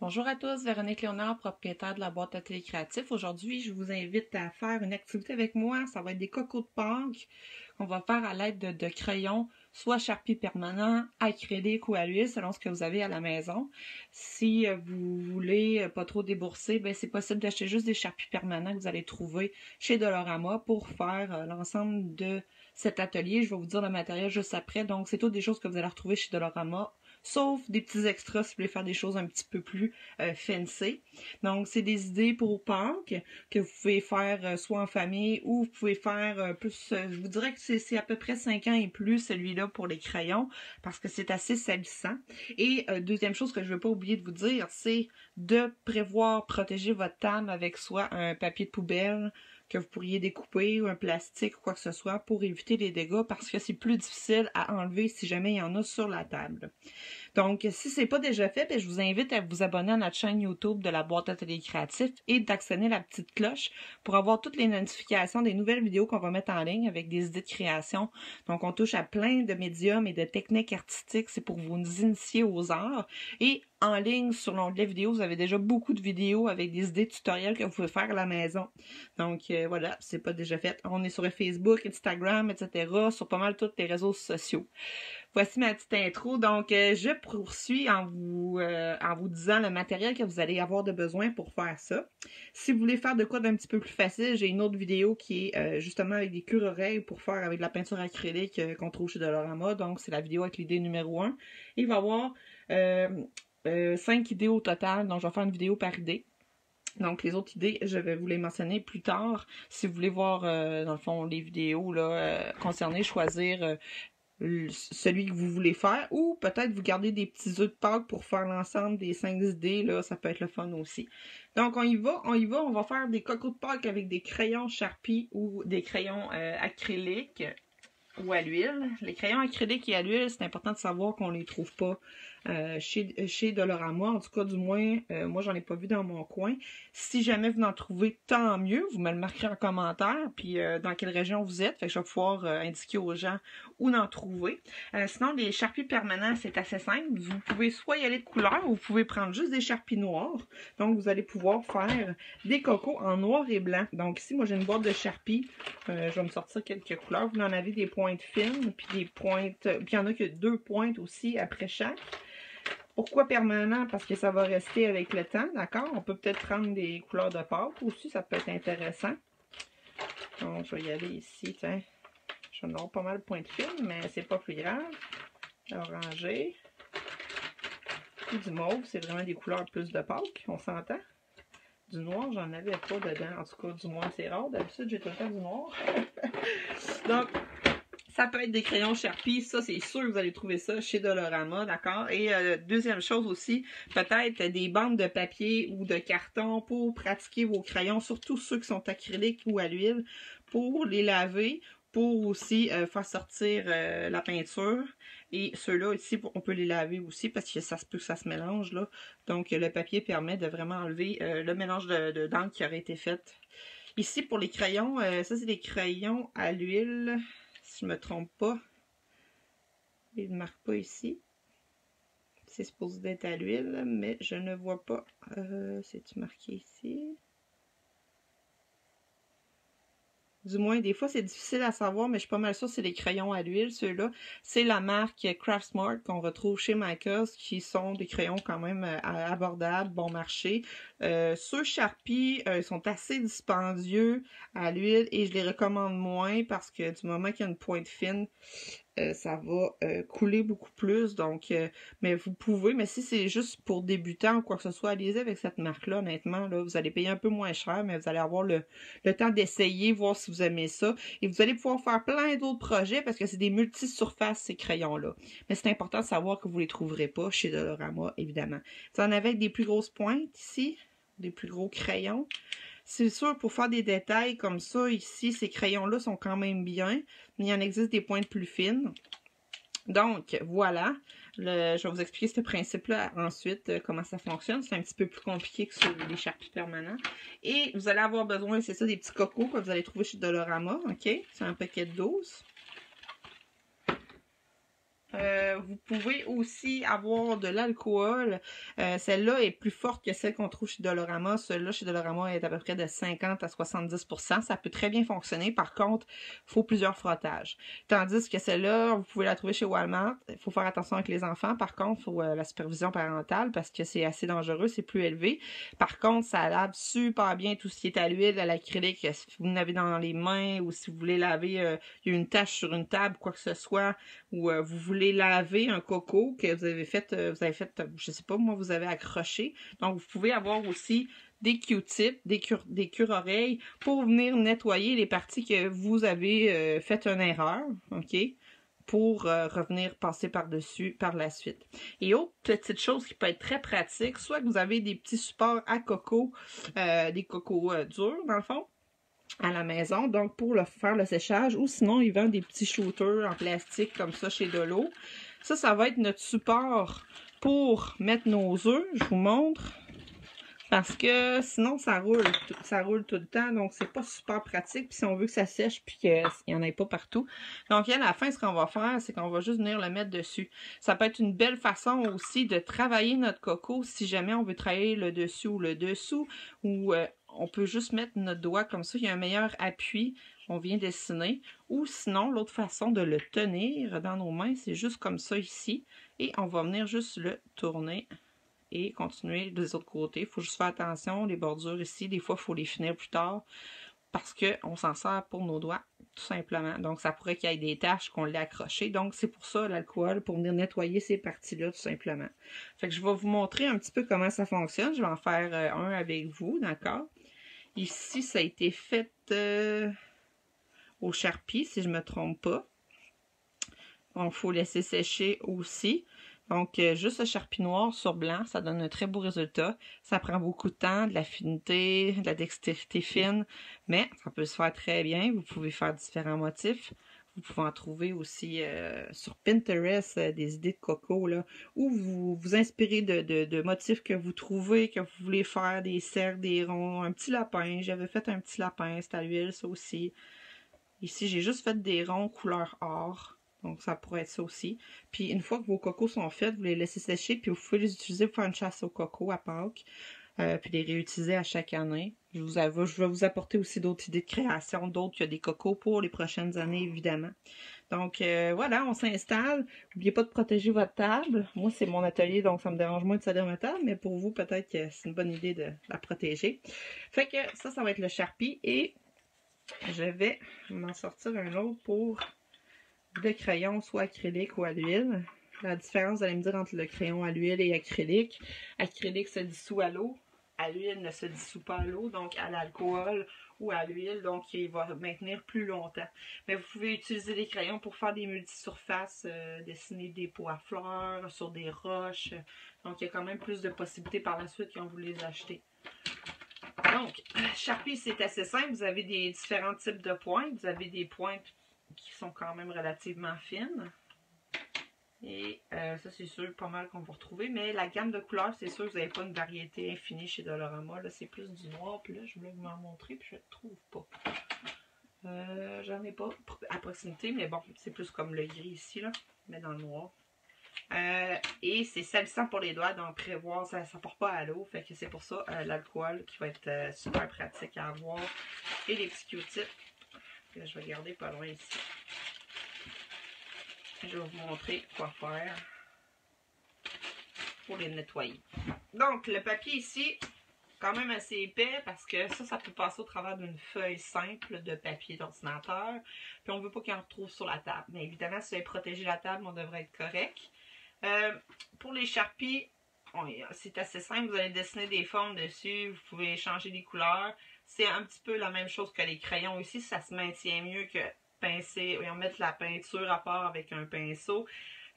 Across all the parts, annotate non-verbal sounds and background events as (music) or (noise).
Bonjour à tous, Véronique Léonard, propriétaire de la boîte à créatif. Aujourd'hui, je vous invite à faire une activité avec moi. Ça va être des cocos de Pâques qu'on va faire à l'aide de, crayons, soit charpie permanent, acrylique ou à l'huile, selon ce que vous avez à la maison. Si euh, vous voulez euh, pas trop débourser, ben c'est possible d'acheter juste des charpies permanents que vous allez trouver chez Dolorama pour faire euh, l'ensemble de cet atelier. Je vais vous dire le matériel juste après. Donc, c'est toutes des choses que vous allez retrouver chez Dolorama sauf des petits extras si vous voulez faire des choses un petit peu plus euh, fancy. Donc, c'est des idées pour Pâques que vous pouvez faire euh, soit en famille ou vous pouvez faire euh, plus, je vous dirais que c'est à peu près 5 ans et plus celui-là pour les crayons parce que c'est assez salissant. Et deuxième chose que je ne veux pas oublier de vous dire, c'est de prévoir protéger votre table avec soit un papier de poubelle, que vous pourriez découper ou un plastique ou quoi que ce soit pour éviter les dégâts parce que c'est plus difficile à enlever si jamais il y en a sur la table. Donc, si c'est pas déjà fait, ben, je vous invite à vous abonner à notre chaîne YouTube de la boîte atelier créatif et d'actionner la petite cloche pour avoir toutes les notifications des nouvelles vidéos qu'on va mettre en ligne avec des idées de création. Donc, on touche à plein de médiums et de techniques artistiques. C'est pour vous initier aux arts. Et en ligne sur l'onglet vidéo, vous avez déjà beaucoup de vidéos avec des idées tutoriels que vous pouvez faire à la maison. Donc euh, voilà, c'est pas déjà fait. On est sur Facebook, Instagram, etc. sur pas mal tous les réseaux sociaux. Voici ma petite intro. Donc euh, je poursuis en vous euh, en vous disant le matériel que vous allez avoir de besoin pour faire ça. Si vous voulez faire de quoi d'un petit peu plus facile, j'ai une autre vidéo qui est justement avec des cure-oreilles pour faire avec de la peinture acrylique qu'on trouve chez Dolorama. Donc c'est la vidéo avec l'idée numéro 1. Il va y avoir 5 idées au total, donc je vais faire une vidéo par idée. Donc les autres idées, je vais vous les mentionner plus tard. Si vous voulez voir, euh, dans le fond, les vidéos euh, concernées, choisir euh, celui que vous voulez faire. Ou peut-être vous garder des petits œufs de Pâques pour faire l'ensemble des 5 idées. Là, ça peut être le fun aussi. Donc on y va, on y va. On va faire des cocos de Pâques avec des crayons Sharpie ou des crayons acryliques ou à l'huile. Les crayons acryliques et à l'huile, c'est important de savoir qu'on les trouve pas euh, chez, chez Dolorama. En tout cas, du moins, euh, moi, j'en ai pas vu dans mon coin. Si jamais vous en trouvez, tant mieux. Vous me le marquerez en commentaire, puis euh, dans quelle région vous êtes. Fait que je vais pouvoir indiquer aux gens où en trouver. sinon, les charpies permanents, c'est assez simple. Vous pouvez soit y aller de couleur, ou vous pouvez prendre juste des charpies noirs. Donc, vous allez pouvoir faire des cocos en noir et blanc. Donc, ici, moi, j'ai une boîte de charpies. je vais me sortir quelques couleurs. Vous en avez des pointes fines, puis des pointes... Puis il y en a que deux pointes aussi après chaque. Pourquoi permanent? Parce que ça va rester avec le temps, d'accord? On peut peut-être prendre des couleurs de pâte aussi, ça peut être intéressant. Donc, je vais y aller ici, tiens. Je vais avoir pas mal de points de fil, mais c'est pas plus grave. L'orangé. du mauve, c'est vraiment des couleurs plus de Pâques, on s'entend. Du noir, j'en avais pas dedans. En tout cas, du moins, c'est rare. D'habitude, j'ai tout le temps du noir. (laughs) Donc, ça peut être des crayons Sharpie, ça c'est sûr que vous allez trouver ça chez Dolorama, d'accord? Et euh, deuxième chose aussi, peut-être des bandes de papier ou de carton pour pratiquer vos crayons, surtout ceux qui sont acryliques ou à l'huile, pour les laver, pour aussi euh, faire sortir euh, la peinture. Et ceux-là ici, on peut les laver aussi parce que ça se ça se mélange là. Donc le papier permet de vraiment enlever le mélange de dents qui aurait été fait. Ici pour les crayons, ça c'est des crayons à l'huile si je ne me trompe pas. Il ne marque pas ici. C'est supposé d'être à l'huile, mais je ne vois pas. Euh, C'est-tu marqué ici? Du moins, des fois, c'est difficile à savoir, mais je suis pas mal sûre c'est les crayons à l'huile, ceux-là. C'est la marque Craftsmart qu'on retrouve chez Makers, qui sont des crayons quand même euh, abordables, bon marché. Euh, ceux Sharpie euh, sont assez dispendieux à l'huile et je les recommande moins parce que du moment qu'il y a une pointe fine, euh, ça va euh, couler beaucoup plus. Donc, euh, mais vous pouvez, mais si c'est juste pour débutants ou quoi que ce soit, allez-y avec cette marque-là, honnêtement. Là, vous allez payer un peu moins cher, mais vous allez avoir le, temps d'essayer, voir si vous aimez ça. Et vous allez pouvoir faire plein d'autres projets parce que c'est des multi-surfaces, ces crayons-là. Mais c'est important de savoir que vous les trouverez pas chez Dolorama, évidemment. Vous en avez des plus grosses pointes ici, des plus gros crayons. C'est sûr, pour faire des détails comme ça, ici, ces crayons-là sont quand même bien, mais il en existe des pointes plus fines. Donc, voilà. je vais vous expliquer ce principe-là ensuite, euh, comment ça fonctionne. C'est un petit peu plus compliqué que sur les charpies permanents. Et vous allez avoir besoin, c'est ça, des petits cocos que vous allez trouver chez Dolorama, OK? C'est un paquet de 12. Euh, vous pouvez aussi avoir de l'alcool. Euh, celle-là est plus forte que celle qu'on trouve chez Dolorama. Celle-là chez Dolorama est à peu près de 50 à 70% Ça peut très bien fonctionner. Par contre, il faut plusieurs frottages. Tandis que celle-là, vous pouvez la trouver chez Walmart. Il faut faire attention avec les enfants. Par contre, il faut euh, la supervision parentale parce que c'est assez dangereux, c'est plus élevé. Par contre, ça lave super bien tout ce qui est à l'huile, à l'acrylique. Si vous l'avez dans les mains ou si vous voulez laver, une tache sur une table, quoi que ce soit, ou vous voulez laver un coco que vous avez fait, euh, vous avez fait, je sais pas, moi, vous avez accroché. Donc, vous pouvez avoir aussi des Q-tips, des, cure, des cure-oreilles pour venir nettoyer les parties que vous avez euh, fait une erreur, OK? pour euh, revenir passer par-dessus par la suite. Et autre petite chose qui peut être très pratique, soit que vous avez des petits supports à coco, des cocos durs dans le fond, à la maison, donc pour le, faire le séchage, ou sinon ils vendent des petits shooters en plastique comme ça chez Dolo. Ça, ça va être notre support pour mettre nos œufs, je vous montre. Parce que sinon, ça roule, ça roule tout le temps, donc c'est pas super pratique. Puis si on veut que ça sèche, puis qu'il n'y en ait pas partout. Donc, à la fin, ce qu'on va faire, c'est qu'on va juste venir le mettre dessus. Ça peut être une belle façon aussi de travailler notre coco si jamais on veut travailler le dessus ou le dessous, ou euh, on peut juste mettre notre doigt comme ça, il y a un meilleur appui, on vient dessiner. Ou sinon, l'autre façon de le tenir dans nos mains, c'est juste comme ça ici. Et on va venir juste le tourner et continuer des autres côtés. Il faut juste faire attention, les bordures ici, des fois, il faut les finir plus tard parce qu'on s'en sert pour nos doigts, tout simplement. Donc, ça pourrait qu'il y ait des taches qu'on l'ait accroché. Donc, c'est pour ça l'alcool, pour venir nettoyer ces parties-là, tout simplement. Fait que je vais vous montrer un petit peu comment ça fonctionne. Je vais en faire euh, un avec vous, d'accord? Ici, ça a été fait euh, au charpie, si je ne me trompe pas. Il faut laisser sécher aussi. Donc, euh, juste le charpie noir sur blanc, ça donne un très beau résultat. Ça prend beaucoup de temps, de l'affinité, de la dextérité fine, mais ça peut se faire très bien. Vous pouvez faire différents motifs. Vous pouvez en trouver aussi euh, sur Pinterest euh, des idées de coco, là, où vous vous inspirez de, motifs que vous trouvez, que vous voulez faire, des cercles, des ronds, un petit lapin. J'avais fait un petit lapin, c'est à l'huile, ça aussi. Ici, j'ai juste fait des ronds couleur or. Donc, ça pourrait être ça aussi. Puis, une fois que vos cocos sont faits, vous les laissez sécher, puis vous pouvez les utiliser pour faire une chasse aux cocos à Pâques, euh, puis les réutiliser à chaque année. Je, vous vais vous apporter aussi d'autres idées de création, d'autres que des cocos pour les prochaines années, évidemment. Donc, euh, voilà, on s'installe. N'oubliez pas de protéger votre table. Moi, c'est mon atelier, donc ça me dérange moins de salir ma table, mais pour vous, peut-être que c'est une bonne idée de la protéger. Fait que ça, ça va être le Sharpie, et je vais m'en sortir un autre pour de crayon, soit acrylique ou à l'huile. La différence, vous allez me dire, entre le crayon à l'huile et acrylique. Acrylique se dissout à l'eau. À l'huile ne se dissout pas à l'eau, donc à l'alcool ou à l'huile, donc il va maintenir plus longtemps. Mais vous pouvez utiliser des crayons pour faire des multisurfaces, euh, dessiner des pots à fleurs sur des roches. Donc il y a quand même plus de possibilités par la suite quand vous les achetez. Donc, Sharpie, c'est assez simple. Vous avez des différents types de points. Vous avez des pointes qui sont quand même relativement fines. Et euh, ça, c'est sûr, pas mal qu'on va retrouver. Mais la gamme de couleurs, c'est sûr, vous n'avez pas une variété infinie chez Dolorama. Là, c'est plus du noir. Puis là, je voulais vous en montrer, puis je ne trouve pas. Euh, J'en ai pas à proximité, mais bon, c'est plus comme le gris ici, là, mais dans le noir. Euh, et c'est salissant pour les doigts, donc prévoir, ça ne porte pas à l'eau. Fait que c'est pour ça l'alcool qui va être super pratique à avoir. Et les petits Q-tips je vais garder pas loin ici. Je vais vous montrer quoi faire pour les nettoyer. Donc, le papier ici, quand même assez épais parce que ça, ça peut passer au travers d'une feuille simple de papier d'ordinateur. Puis on ne veut pas qu'il en retrouve sur la table. Mais évidemment, si vous avez protégé la table, on devrait être correct. Euh, pour les charpies, c'est assez simple. Vous allez dessiner des formes dessus. Vous pouvez changer les couleurs. C'est un petit peu la même chose que les crayons. Ici, ça se maintient mieux que pincer, on mettre la peinture à part avec un pinceau.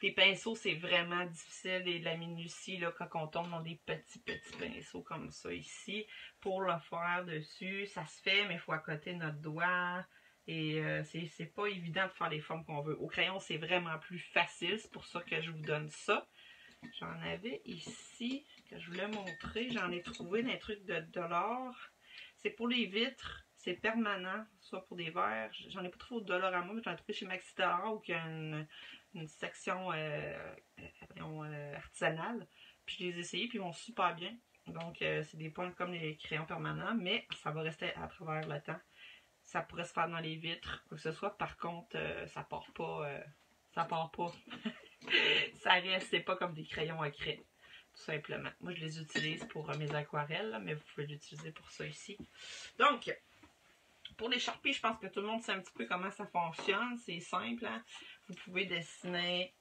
Les pinceaux, c'est vraiment difficile et la minutie là, quand on tombe dans des petits, petits pinceaux comme ça ici. Pour le faire dessus, ça se fait, mais il faut accoter notre doigt. Et euh, c'est pas évident de faire les formes qu'on veut. Au crayon, c'est vraiment plus facile. C'est pour ça que je vous donne ça. J'en avais ici, que je voulais montrer. J'en ai trouvé des trucs de dollars. C'est pour les vitres, c'est permanent, soit pour des verres. J'en ai pas trouvé au Dollarama, mais j'en ai trouvé chez Maxi ou qu'il y a une section euh, euh, artisanale. Puis je les ai essayés, puis ils vont super bien. Donc, c'est des points comme les crayons permanents, mais ça va rester à travers le temps. Ça pourrait se faire dans les vitres, quoi que ce soit. Par contre, ça part pas. ça part pas. (laughs) ça reste, c'est pas comme des crayons à craie tout simplement. Moi, je les utilise pour mes aquarelles, mais vous pouvez l'utiliser pour ça ici. Donc, pour les Sharpies, je pense que tout le monde sait un petit peu comment ça fonctionne. C'est simple. Hein. Vous pouvez dessiner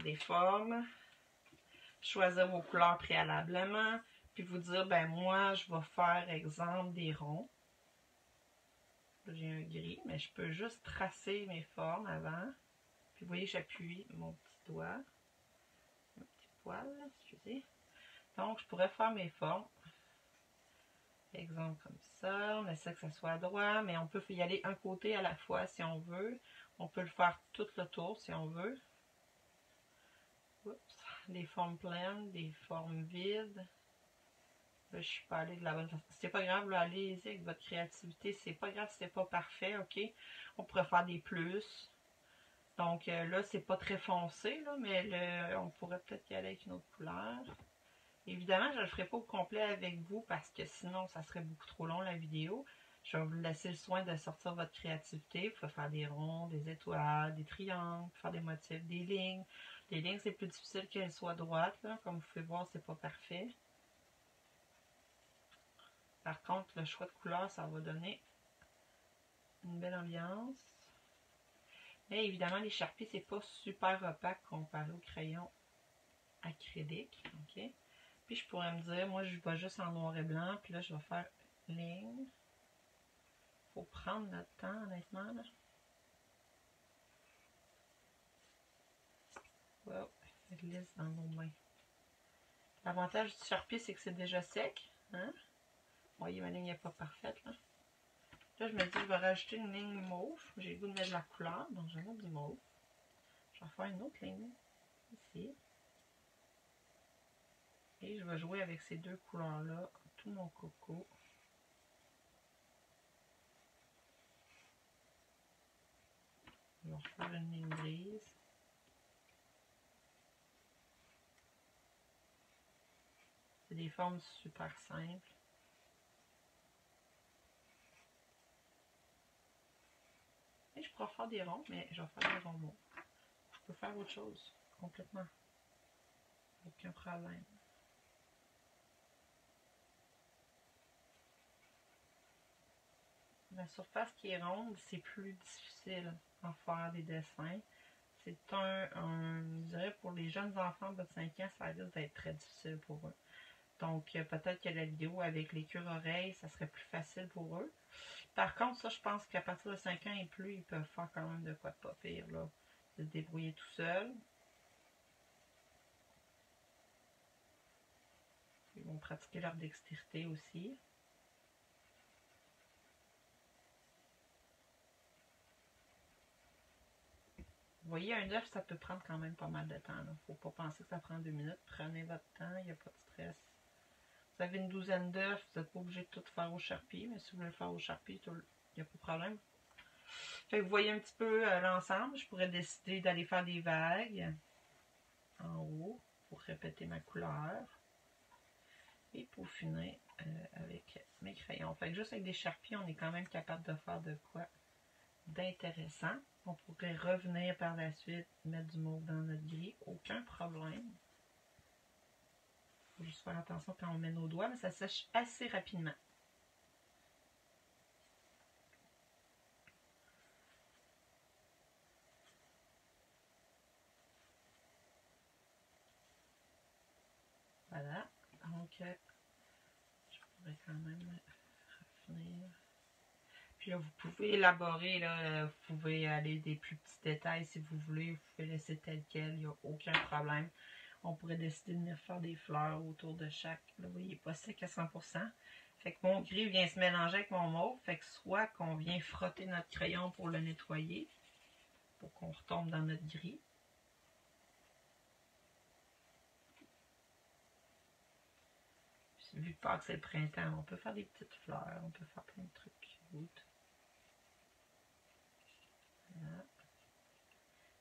des formes, choisir vos couleurs préalablement, puis vous dire, ben moi, je vais faire, exemple, des ronds. J'ai un gris, mais je peux juste tracer mes formes avant. Puis vous voyez, j'appuie mon petit doigt. Un petit poil, excusez. Donc, je pourrais faire mes formes. Exemple comme ça. On essaie que ça soit droit, mais on peut y aller un côté à la fois si on veut. On peut le faire tout le tour si on veut. Oups. Des formes pleines, des formes vides. Là, je suis pas allée de la bonne façon. C'est pas grave, allez-y avec votre créativité. C'est pas grave c'est pas parfait, ok? On pourrait faire des plus. Donc euh, là, c'est pas très foncé, là, mais on pourrait peut-être y aller avec une autre couleur. Évidemment, je ne le ferai pas au complet avec vous parce que sinon, ça serait beaucoup trop long la vidéo. Je vais vous laisser le soin de sortir votre créativité. Vous pouvez faire des ronds, des étoiles, des triangles, faire des motifs, des lignes. Les lignes, c'est plus difficile qu'elles soient droites. Comme vous pouvez voir, c'est pas parfait. Par contre, le choix de couleur, ça va donner une belle ambiance. Mais évidemment, les Sharpies, c'est pas super opaque comparé au crayon acrylique. OK? Puis je pourrais me dire, moi je vais juste en noir et blanc, puis là je vais faire ligne. Faut prendre notre temps, honnêtement. Là. Wow, glisse dans nos mains. L'avantage du Sharpie, c'est que c'est déjà sec. Hein? Vous voyez, ma ligne n'est pas parfaite. Là. là, je me dis, je vais rajouter une ligne mauve. J'ai le goût de mettre de la couleur, donc je vais mettre du mauve. Je vais faire une autre ligne ici. Et je vais jouer avec ces deux couleurs-là, tout mon coco. Je vais refaire une ligne grise. C'est des formes super simples. Et je pourrais faire des ronds, mais je vais faire des ronds Je peux faire autre chose, complètement. Aucun problème. La surface qui est ronde, c'est plus difficile à faire des dessins. C'est un, je dirais, pour les jeunes enfants de 5 ans, ça risque d'être très difficile pour eux. Donc, euh, peut-être que la vidéo avec les cure-oreilles, ça serait plus facile pour eux. Par contre, ça, je pense qu'à partir de 5 ans et plus, ils peuvent faire quand même de quoi de pas pire, là. De se débrouiller tout seul. Ils vont pratiquer leur dextérité aussi. Vous voyez, un œuf, ça peut prendre quand même pas mal de temps. Il ne faut pas penser que ça prend deux minutes. Prenez votre temps, il n'y a pas de stress. Vous avez une douzaine d'œufs, vous n'êtes pas obligé de tout faire au charpie, mais si vous voulez le faire au charpie, il n'y a pas de problème. Fait vous voyez un petit peu euh, l'ensemble. Je pourrais décider d'aller faire des vagues en haut pour répéter ma couleur et peaufiner euh, avec mes crayons. Fait que juste avec des charpies, on est quand même capable de faire de quoi d'intéressant. On pourrait revenir par la suite, mettre du mauve dans notre gris, aucun problème. Il faut juste faire attention quand on met nos doigts, mais ça sèche assez rapidement. Voilà, donc je pourrais quand même revenir. Puis là, vous pouvez élaborer, là, vous pouvez aller des plus petits détails si vous voulez. Vous pouvez laisser tel quel, il n'y a aucun problème. On pourrait décider de venir faire des fleurs autour de chaque. Là, vous voyez, pas sec à 100%. Fait que mon gris vient se mélanger avec mon mauve. Fait que soit qu'on vient frotter notre crayon pour le nettoyer, pour qu'on retombe dans notre gris. vu que c'est le printemps, on peut faire des petites fleurs, on peut faire plein de trucs.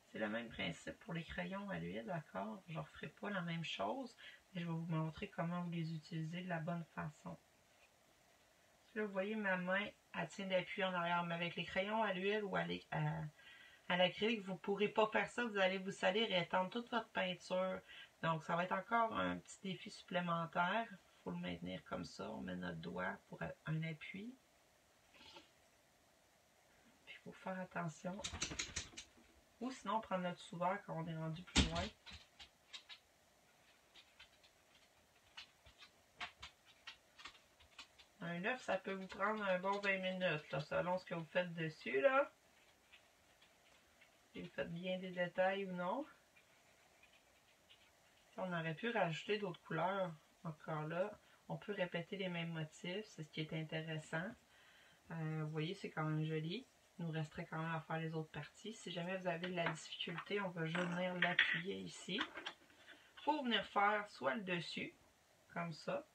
C'est le même principe pour les crayons à l'huile, d'accord? Je ne referai pas la même chose, mais je vais vous montrer comment vous les utilisez de la bonne façon. Là, vous voyez, ma main, elle tient d'appui en arrière, mais avec les crayons à l'huile ou à, à l'acrylique, vous ne pourrez pas faire ça, vous allez vous salir et étendre toute votre peinture. Donc, ça va être encore un petit défi supplémentaire. Il faut le maintenir comme ça. On met notre doigt pour un appui. Faire attention. Ou sinon, on prend notre souverain quand on est rendu plus loin. Un œuf, ça peut vous prendre un bon 20 minutes, selon ce que vous faites dessus, là. Si vous faites bien des détails ou non. on aurait pu rajouter d'autres couleurs, encore là. On peut répéter les mêmes motifs, c'est ce qui est intéressant. Euh, vous voyez, c'est quand même joli. Il nous resterait quand même à faire les autres parties. Si jamais vous avez de la difficulté, on va juste venir l'appuyer ici. Pour venir faire soit le dessus, comme ça.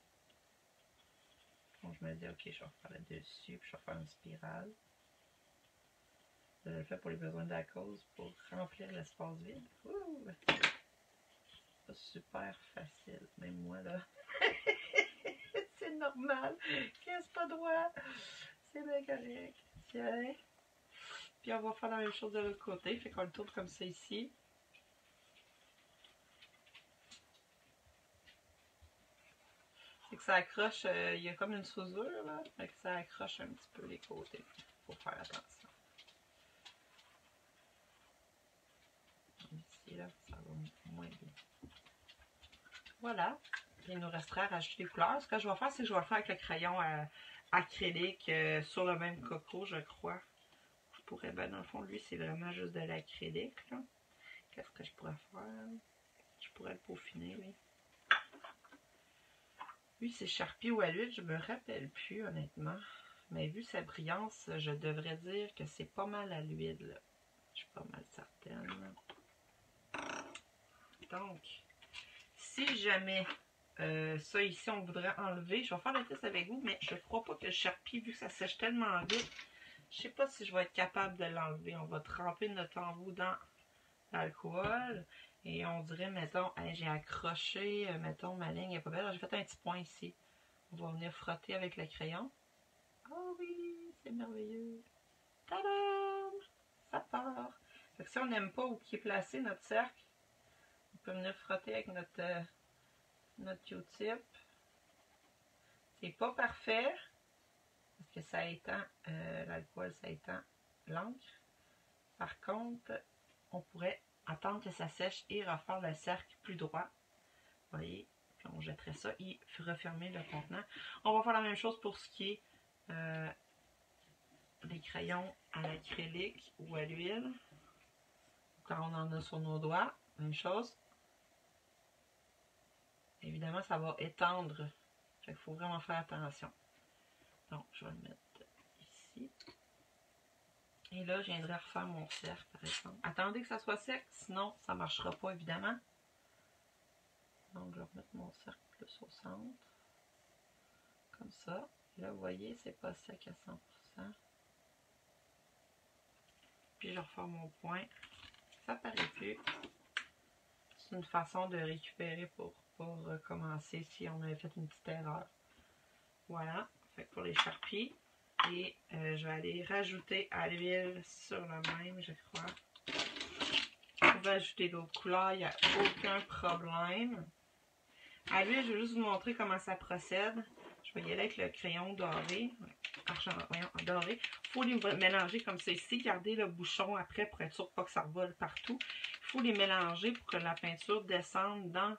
Donc je me dis, ok, je vais faire le dessus, puis je vais faire une spirale. Je le fais pour les besoins de la cause, pour remplir l'espace vide. C'est super facile, même moi là. (laughs) c'est normal. Qu'est-ce pas droit? C'est bien correct. Tiens. Puis on va faire la même chose de l'autre côté. Fait qu'on le tourne comme ça ici. C'est que ça accroche, euh, il y a comme une sousure là. Fait que ça accroche un petit peu les côtés. Faut faire attention. Ici là, ça va moins bien. Voilà. Il nous restera à rajouter des couleurs. Ce que je vais faire, c'est que je vais le faire avec le crayon euh, acrylique euh, sur le même coco, je crois pourrais, ben dans le fond, lui, c'est vraiment juste de l'acrylique, Qu'est-ce que je pourrais faire? Je pourrais le peaufiner, oui. Lui, c'est Sharpie ou à l'huile, je me rappelle plus, honnêtement. Mais vu sa brillance, je devrais dire que c'est pas mal à l'huile, Je suis pas mal certaine. Donc, si jamais euh, ça ici, on voudrait enlever, je vais faire le test avec vous, mais je crois pas que le Sharpie, vu que ça sèche tellement vite, je sais pas si je vais être capable de l'enlever. On va tremper notre embout dans l'alcool. Et on dirait, mettons, j'ai accroché, euh, mettons, ma ligne est pas belle. J'ai fait un petit point ici. On va venir frotter avec le crayon. Oh oui, c'est merveilleux. Tadam! Ça part. Fait si on n'aime pas où qui est placé notre cercle, on peut venir frotter avec notre, euh, notre Q-tip. C'est pas parfait, parce que ça étend, euh, l'alcool, ça étend l'encre. Par contre, on pourrait attendre que ça sèche et refaire le cercle plus droit. Vous voyez? Puis on jetterait ça et refermer le contenant. On va faire la même chose pour ce qui est euh, des crayons à l'acrylique ou à l'huile. Quand on en a sur nos doigts, même chose. Évidemment, ça va étendre. Il faut vraiment faire attention. Donc, je vais le mettre ici. Et là, je viendrai refaire mon cercle, par exemple. Attendez que ça soit sec, sinon ça ne marchera pas, évidemment. Donc, je vais remettre mon cercle plus au centre. Comme ça. là, vous voyez, c'est pas sec à 100%. Puis, je refais mon point. Ça paraît plus. C'est une façon de récupérer pour pas recommencer si on avait fait une petite erreur. Voilà pour les charpies. Et euh, je vais aller rajouter à l'huile sur le même, je crois. Vous pouvez ajouter d'autres couleurs, il n'y a aucun problème. À l'huile, je vais juste vous montrer comment ça procède. Je vais y aller avec le crayon doré. Argent, voyons, doré. Il faut les mélanger comme ici. Gardez le bouchon après pour être sûr pas que ça revole partout. Il faut les mélanger pour que la peinture descende dans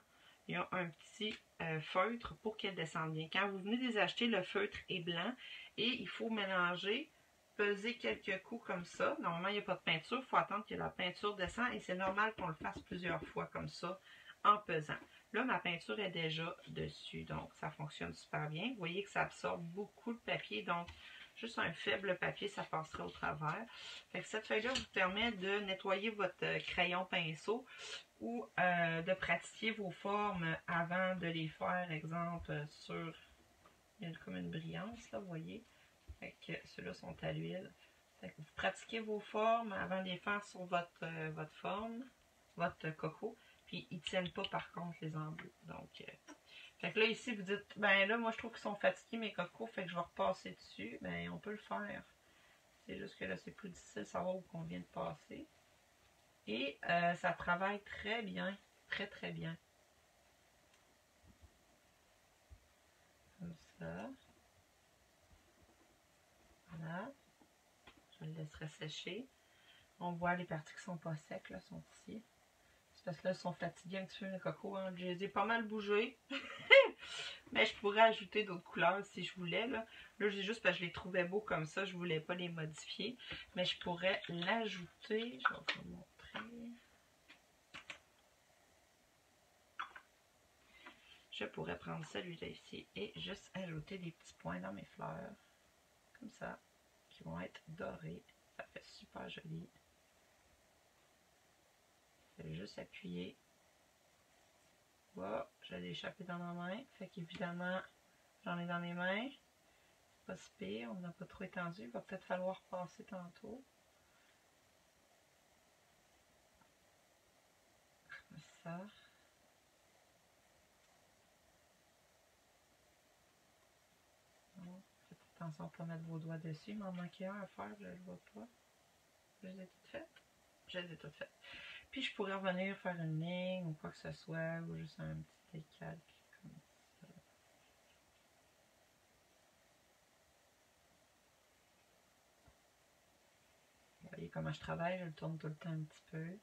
il y a un petit euh, feutre pour qu'elle descende bien. Quand vous venez de les acheter, le feutre est blanc et il faut mélanger, peser quelques coups comme ça. Normalement, il n'y a pas de peinture, il faut attendre que la peinture descende et c'est normal qu'on le fasse plusieurs fois comme ça en pesant. Là, ma peinture est déjà dessus, donc ça fonctionne super bien. Vous voyez que ça absorbe beaucoup de papier, donc juste un faible papier, ça passera au travers. cette feuille-là vous permet de nettoyer votre crayon pinceau ou euh, de pratiquer vos formes avant de les faire, exemple, sur il y a comme une brillance, là, vous voyez. Fait que ceux-là sont à l'huile. vous pratiquez vos formes avant de les faire sur votre, euh, forme, votre coco. Puis ils tiennent pas par contre les embouts. Donc, euh, fait que là ici vous dites, ben là moi je trouve qu'ils sont fatigués mes cocos, fait que je vais repasser dessus. Ben on peut le faire. C'est juste que là c'est plus difficile de savoir où on vient de passer. Et euh, ça travaille très bien, très très bien. Comme ça. Voilà. Je le laisserai sécher. On voit les parties qui sont pas secs, là, sont ici. C'est parce que là, ils sont fatigués un petit peu, les cocos. Hein. Je les ai pas mal bougés. (laughs) Mais je pourrais ajouter d'autres couleurs si je voulais. Là, là j'ai juste parce que je les trouvais beaux comme ça. Je voulais pas les modifier. Mais je pourrais l'ajouter. Je vais vous montrer. Je pourrais prendre celui-là ici et juste ajouter des petits points dans mes fleurs. Comme ça qui vont être dorés. Ça fait super joli. Je vais juste appuyer. Je l'ai échappé dans ma main. Fait qu'évidemment, j'en ai dans les mains. C'est pas si pire, on n'a pas trop étendu. Il va peut-être falloir passer tantôt. Comme ça. attention pas mettre vos doigts dessus. Il m'en manquait un à faire, je ne le vois pas. Je les ai toutes faites. Je les ai toutes faites. Puis je pourrais revenir faire une ligne ou quoi que ce soit, ou juste un petit décalque comme ça. Vous voyez comment je travaille, je le tourne tout le temps un petit peu.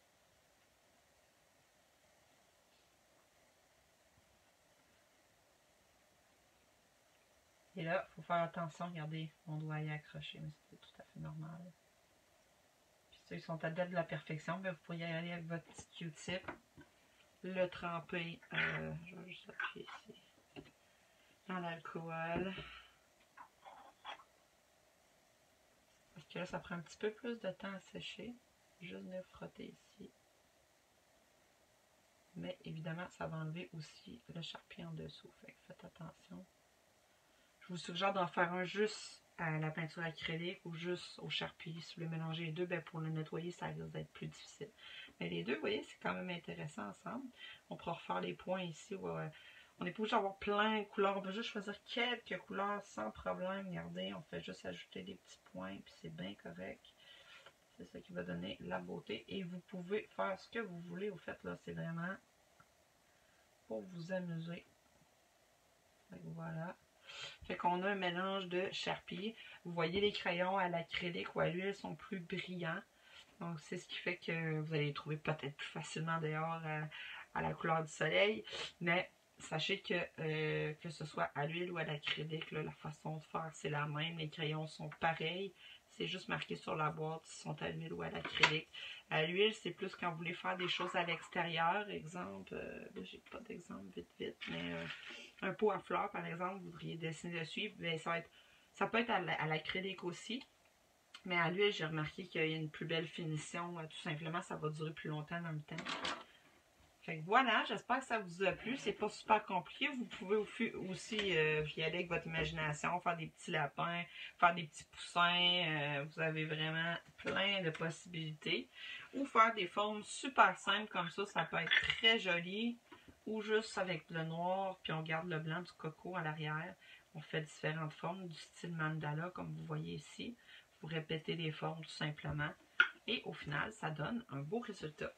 Et là, il faut faire attention, regardez, mon doigt est accroché, mais c'est tout à fait normal. Qui sont à date de la perfection, bien, vous pourriez aller avec votre petit Q-tip, le tremper, euh, je vais juste appuyer ici, dans l'alcool. Parce que là, ça prend un petit peu plus de temps à sécher. Juste venir frotter ici. Mais évidemment, ça va enlever aussi le charpie en dessous. Fait que faites attention. Je vous suggère d'en faire un juste à la peinture acrylique ou juste au charpie. Si vous voulez mélanger les deux, ben pour le nettoyer, ça risque d'être plus difficile. Mais les deux, vous voyez, c'est quand même intéressant ensemble. On pourra refaire les points ici. On n'est pas obligé d'avoir plein de couleurs. On peut juste choisir quelques couleurs sans problème. Regardez, on fait juste ajouter des petits points, puis c'est bien correct. C'est ça qui va donner la beauté. Et vous pouvez faire ce que vous voulez. Au fait, là, c'est vraiment pour vous amuser. voilà. Fait qu'on a un mélange de Sharpie. Vous voyez les crayons à l'acrylique ou à l'huile sont plus brillants. Donc c'est ce qui fait que vous allez les trouver peut-être plus facilement dehors euh, à, la couleur du soleil. Mais sachez que euh, que ce soit à l'huile ou à l'acrylique, la façon de faire c'est la même. Les crayons sont pareils. C'est juste marqué sur la boîte s'ils sont à l'huile ou à l'acrylique. À l'huile, c'est plus quand vous voulez faire des choses à l'extérieur. Exemple, euh, j'ai pas d'exemple vite vite, mais un pot à fleurs, par exemple, vous voudriez dessiner dessus, bien, ça, ça peut être à l'acrylique aussi. Mais à l'huile, j'ai remarqué qu'il y a une plus belle finition. Euh, tout simplement, ça va durer plus longtemps dans le temps. Fait que voilà, j'espère que ça vous a plu. C'est pas super compliqué. Vous pouvez aussi euh, y aller avec votre imagination, faire des petits lapins, faire des petits poussins. Euh, vous avez vraiment plein de possibilités. Ou faire des formes super simples comme ça. Ça peut être très joli ou juste avec le noir, puis on garde le blanc du coco à l'arrière. On fait différentes formes du style mandala, comme vous voyez ici. Vous répétez les formes tout simplement. Et au final, ça donne un beau résultat.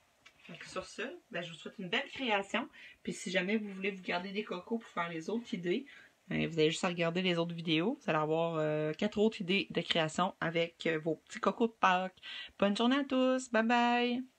Sur ce, ben, je vous souhaite une belle création. Puis si jamais vous voulez vous garder des cocos pour faire les autres idées, ben, vous allez juste à regarder les autres vidéos. Vous allez avoir euh, quatre autres idées de création avec euh, vos petits cocos de Pâques. Bonne journée à tous. Bye bye.